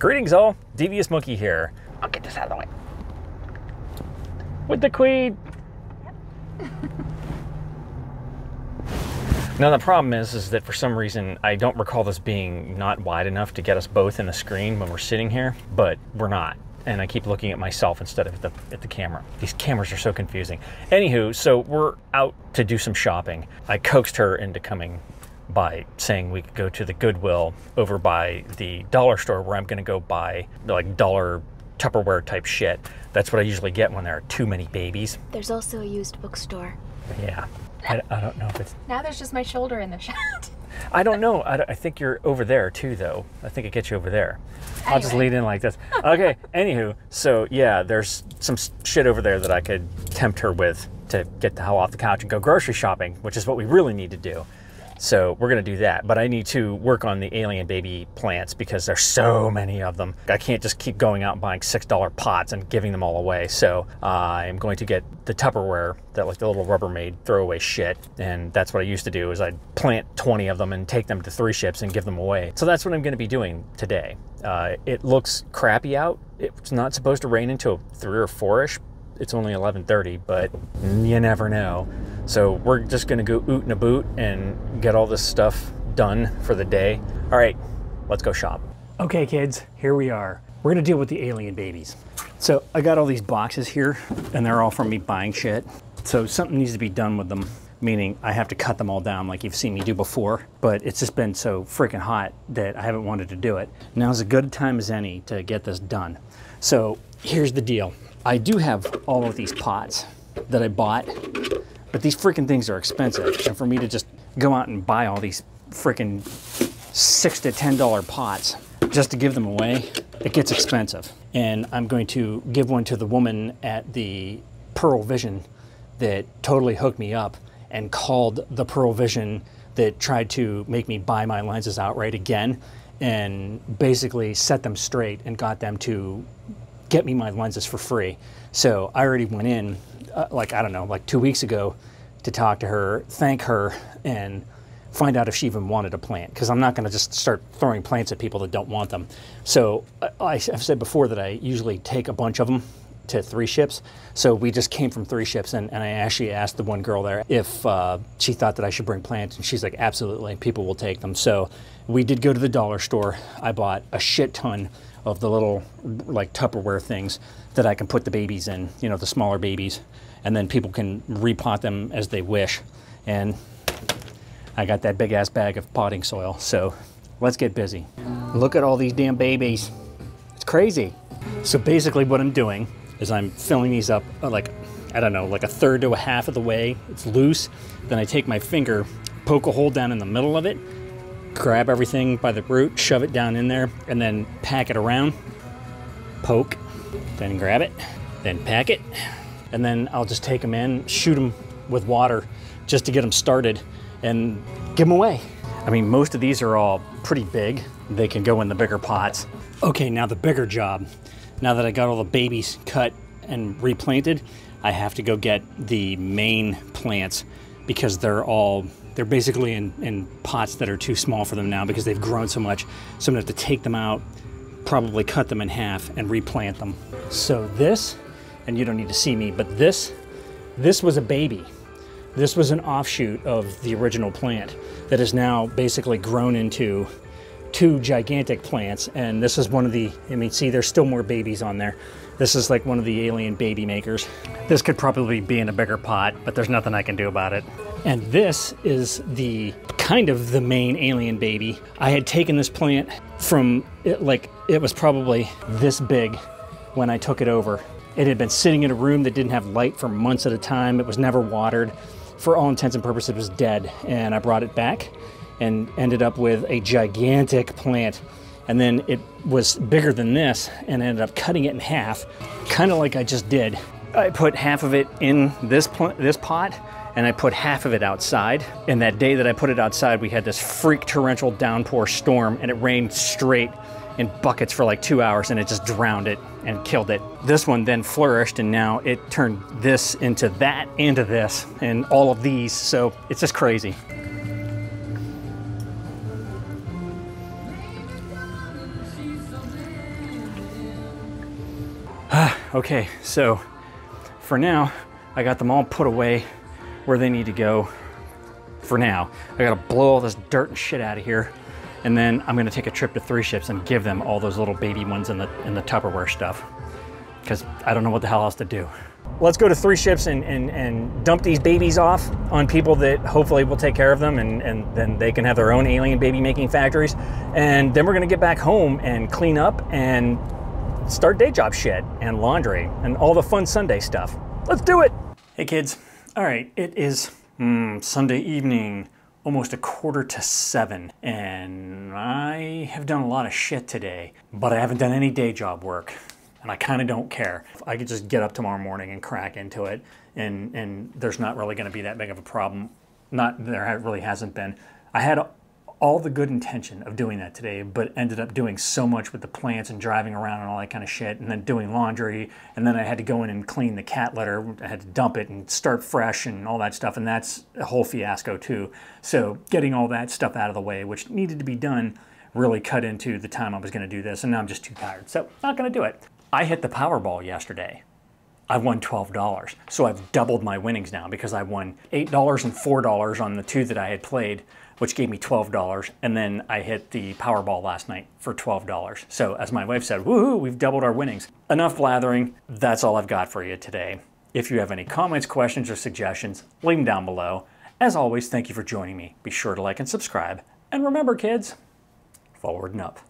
Greetings all, Devious Monkey here. I'll get this out of the way. With the queen. now the problem is, is that for some reason I don't recall this being not wide enough to get us both in the screen when we're sitting here, but we're not. And I keep looking at myself instead of at the, at the camera. These cameras are so confusing. Anywho, so we're out to do some shopping. I coaxed her into coming by saying we could go to the Goodwill over by the dollar store where I'm going to go buy like dollar Tupperware type shit. That's what I usually get when there are too many babies. There's also a used bookstore. Yeah. I, I don't know if it's. Now there's just my shoulder in the shot. I don't know. I, I think you're over there too, though. I think it gets you over there. I'll just lead in like this. Okay. Anywho, so yeah, there's some shit over there that I could tempt her with to get the hell off the couch and go grocery shopping, which is what we really need to do. So we're to do that. But I need to work on the alien baby plants because there's so many of them. I can't just keep going out and buying $6 pots and giving them all away. So uh, I'm going to get the Tupperware, that like the little Rubbermaid throwaway shit. And that's what I used to do is I'd plant 20 of them and take them to three ships and give them away. So that's what I'm going to be doing today. Uh, it looks crappy out. It's not supposed to rain until three or four-ish, it's only 11:30, but you never know. So we're just gonna go oot and a boot and get all this stuff done for the day. All right, let's go shop. Okay, kids, here we are. We're gonna deal with the alien babies. So I got all these boxes here, and they're all from me buying shit. So something needs to be done with them meaning I have to cut them all down like you've seen me do before, but it's just been so freaking hot that I haven't wanted to do it. Now's a good time as any to get this done. So here's the deal. I do have all of these pots that I bought, but these freaking things are expensive. And for me to just go out and buy all these freaking six to ten dollar pots just to give them away, it gets expensive. And I'm going to give one to the woman at the Pearle Vision that totally hooked me up and called the Pearle Vision that tried to make me buy my lenses outright again and basically set them straight and got them to get me my lenses for free. So I already went in, uh, like, I don't know, like two weeks ago to talk to her, thank her, and find out if she even wanted a plant. Because I'm not going to just start throwing plants at people that don't want them. So uh, I, I've said before that I usually take a bunch of them to three ships. So we just came from three ships, and, and I actually asked the one girl there if uh, she thought that I should bring plants, and she's like, absolutely, people will take them. So we did go to the dollar store. I bought a shit ton of the little like Tupperware things that I can put the babies in, you know, the smaller babies, and then people can repot them as they wish. And I got that big ass bag of potting soil. So let's get busy. Look at all these damn babies. It's crazy. So basically what I'm doing is I'm filling these up uh, like, I don't know, like a third to a half of the way. It's loose. Then I take my finger, poke a hole down in the middle of it, grab everything by the root, shove it down in there, and then pack it around. Poke, then grab it, then pack it, and then I'll just take them in, shoot them with water just to get them started, and give them away. I mean, most of these are all pretty big. They can go in the bigger pots. Okay, now the bigger job. Now that I got all the babies cut and replanted, I have to go get the main plants because they're all they're basically in, in pots that are too small for them now because they've grown so much. So I'm gonna have to take them out, probably cut them in half and replant them. So this, and you don't need to see me, but this, this was a baby. This was an offshoot of the original plant that is now basically grown into two gigantic plants. And this is one of the, I mean, see, there's still more babies on there. This is like one of the alien baby makers. This could probably be in a bigger pot, but there's nothing I can do about it. And this is the kind of the main alien baby. I had taken this plant from it, like it was probably this big when I took it over. It had been sitting in a room that didn't have light for months at a time. It was never watered. For all intents and purposes, it was dead. And I brought it back and ended up with a gigantic plant and then it was bigger than this and ended up cutting it in half, kind of like I just did. I put half of it in this, this pot and I put half of it outside. And that day that I put it outside, we had this freak torrential downpour storm and it rained straight in buckets for like two hours and it just drowned it and killed it. This one then flourished and now it turned this into that, into this, and all of these. So it's just crazy. Okay, so for now, I got them all put away where they need to go for now. I gotta blow all this dirt and shit out of here. And then I'm gonna take a trip to Three Ships and give them all those little baby ones in the, in the Tupperware stuff. Because I don't know what the hell else to do. Let's go to Three Ships and, and, and dump these babies off on people that hopefully will take care of them and, and then they can have their own alien baby making factories. And then we're gonna get back home and clean up and start day job shit and laundry and all the fun Sunday stuff. Let's do it! Hey kids, all right, it is mm, Sunday evening, almost a quarter to seven, and I have done a lot of shit today, but I haven't done any day job work, and I kind of don't care. I could just get up tomorrow morning and crack into it, and, and there's not really going to be that big of a problem. Not, there really hasn't been. I had all the good intention of doing that today, but ended up doing so much with the plants and driving around and all that kind of shit, and then doing laundry, and then I had to go in and clean the cat litter. I had to dump it and start fresh and all that stuff, and that's a whole fiasco too. So getting all that stuff out of the way, which needed to be done, really cut into the time I was going to do this, and now I'm just too tired, so not going to do it. I hit the Powerball yesterday. I won $12. So I've doubled my winnings now because I won $8 and $4 on the two that I had played which gave me $12. And then I hit the Powerball last night for $12. So as my wife said, woohoo, we've doubled our winnings. Enough blathering. That's all I've got for you today. If you have any comments, questions, or suggestions, leave them down below. As always, thank you for joining me. Be sure to like and subscribe. And remember, kids, forward and up.